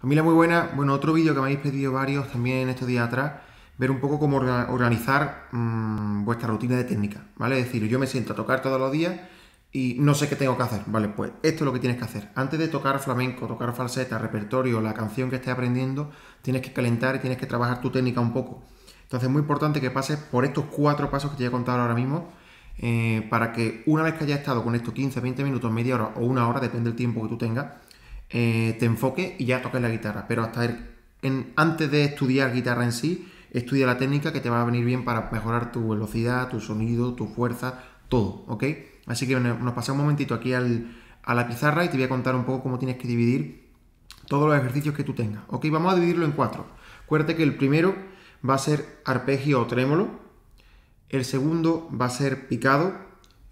Familia muy buena, bueno, otro vídeo que me habéis pedido varios también estos días atrás, ver un poco cómo organizar mmm, vuestra rutina de técnica, ¿vale? Es decir, yo me siento a tocar todos los días y no sé qué tengo que hacer, ¿vale? Pues esto es lo que tienes que hacer. Antes de tocar flamenco, tocar falseta, repertorio, la canción que estés aprendiendo, tienes que calentar y tienes que trabajar tu técnica un poco. Entonces es muy importante que pases por estos cuatro pasos que te a contar ahora mismo, eh, para que una vez que hayas estado con estos 15, 20 minutos, media hora o una hora, depende del tiempo que tú tengas, eh, te enfoques y ya toques la guitarra. Pero hasta antes de estudiar guitarra en sí, estudia la técnica que te va a venir bien para mejorar tu velocidad, tu sonido, tu fuerza, todo, ¿ok? Así que nos pasamos un momentito aquí a la pizarra y te voy a contar un poco cómo tienes que dividir todos los ejercicios que tú tengas. Ok, vamos a dividirlo en cuatro. Acuérdate que el primero va a ser arpegio o trémolo, el segundo va a ser picado,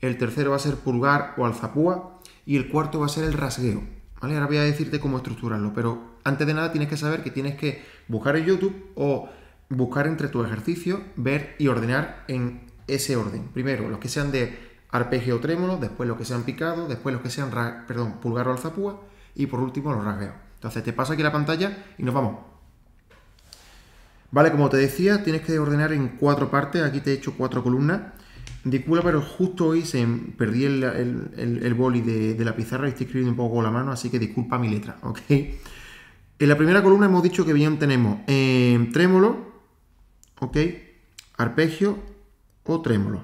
el tercero va a ser pulgar o alzapúa y el cuarto va a ser el rasgueo. Ahora voy a decirte cómo estructurarlo, pero antes de nada tienes que saber que tienes que buscar en YouTube o buscar entre tus ejercicios, ver y ordenar en ese orden. Primero, los que sean de arpegio trémolo, después los que sean picados, después los que sean, perdón, pulgar o alzapúa y por último los rasgueos. Entonces te paso aquí la pantalla y nos vamos. Vale, como te decía, tienes que ordenar en cuatro partes. Aquí te he hecho cuatro columnas. Disculpa, pero justo hoy se perdí el, el, boli de, la pizarra y estoy escribiendo un poco con la mano, así que disculpa mi letra, ¿ok? En la primera columna hemos dicho que bien tenemos eh, trémolo, ¿ok? Arpegio o trémolo.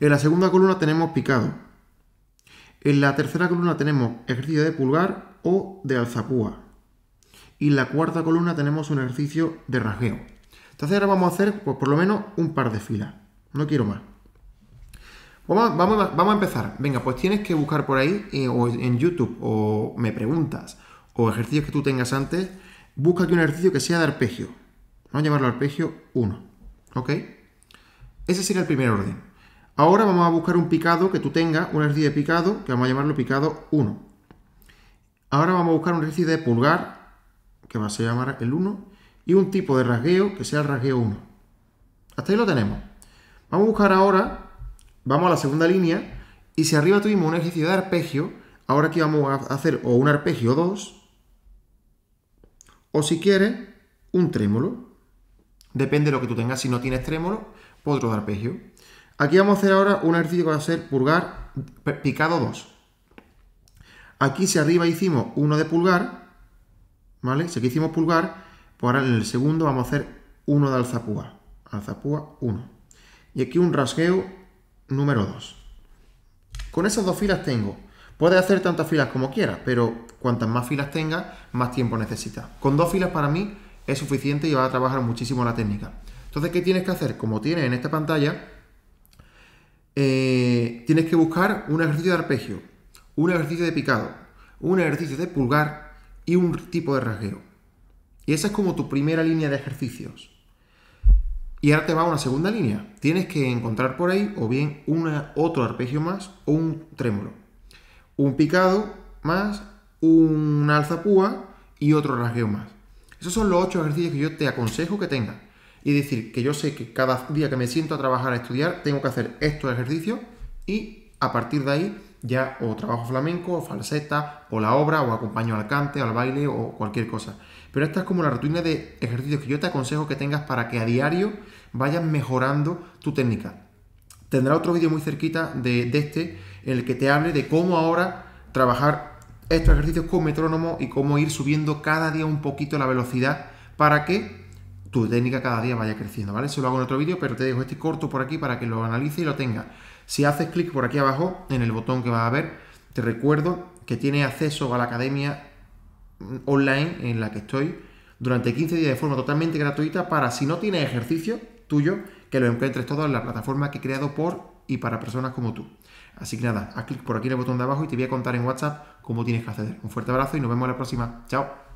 En la segunda columna tenemos picado. En la tercera columna tenemos ejercicio de pulgar o de alzapúa. Y en la cuarta columna tenemos un ejercicio de rasgueo. Entonces ahora vamos a hacer pues, por lo menos un par de filas. No quiero más. Vamos, a empezar. Venga, pues tienes que buscar por ahí, eh, o en YouTube, o me preguntas, o ejercicios que tú tengas antes. Busca aquí un ejercicio que sea de arpegio. Vamos a llamarlo arpegio 1. ¿Ok? Ese sería el primer orden. Ahora vamos a buscar un picado que tú tengas, un ejercicio de picado, que vamos a llamarlo picado 1. Ahora vamos a buscar un ejercicio de pulgar, que va a llamar el 1, y un tipo de rasgueo que sea el rasgueo 1. Hasta ahí lo tenemos. Vamos a buscar ahora, vamos a la segunda línea, y si arriba tuvimos un ejercicio de arpegio, ahora aquí vamos a hacer o un arpegio 2, o si quieres, un trémolo. Depende de lo que tú tengas. Si no tienes trémolo, otro arpegio. Aquí vamos a hacer ahora un ejercicio que va a ser pulgar picado 2. Aquí si arriba hicimos uno de pulgar, ¿vale? Si aquí hicimos pulgar, pues ahora en el segundo vamos a hacer uno de alzapúa. Alzapúa 1 y aquí un rasgueo número 2. Con esas dos filas tengo. Puedes hacer tantas filas como quieras, pero cuantas más filas tengas, más tiempo necesitas. Con dos filas para mí es suficiente y vas a trabajar muchísimo la técnica. Entonces, ¿qué tienes que hacer? Como tienes en esta pantalla, eh, tienes que buscar un ejercicio de arpegio, un ejercicio de picado, un ejercicio de pulgar y un tipo de rasgueo. Y esa es como tu primera línea de ejercicios. Y ahora te va a una segunda línea. Tienes que encontrar por ahí o bien una, otro arpegio más o un trémolo. Un picado más, un alzapúa y otro rasgueo más. Esos son los ocho ejercicios que yo te aconsejo que tengas. Y decir que yo sé que cada día que me siento a trabajar, a estudiar, tengo que hacer estos ejercicios y a partir de ahí ya o trabajo flamenco, o falseta, o la obra, o acompaño al cante, al baile, o cualquier cosa. Pero esta es como la rutina de ejercicios que yo te aconsejo que tengas para que a diario vayas mejorando tu técnica. Tendrá otro vídeo muy cerquita de, este en el que te hable de cómo ahora trabajar estos ejercicios con metrónomo y cómo ir subiendo cada día un poquito la velocidad para que tu técnica cada día vaya creciendo, ¿vale? Eso lo hago en otro vídeo, pero te dejo este corto por aquí para que lo analice y lo tengas. Si haces clic por aquí abajo, en el botón que vas a ver, te recuerdo que tienes acceso a la academia online en la que estoy durante 15 días de forma totalmente gratuita para si no tienes ejercicio tuyo, que lo encuentres todo en la plataforma que he creado por y para personas como tú. Así que nada, haz clic por aquí en el botón de abajo y te voy a contar en WhatsApp cómo tienes que acceder. Un fuerte abrazo y nos vemos la próxima. Chao.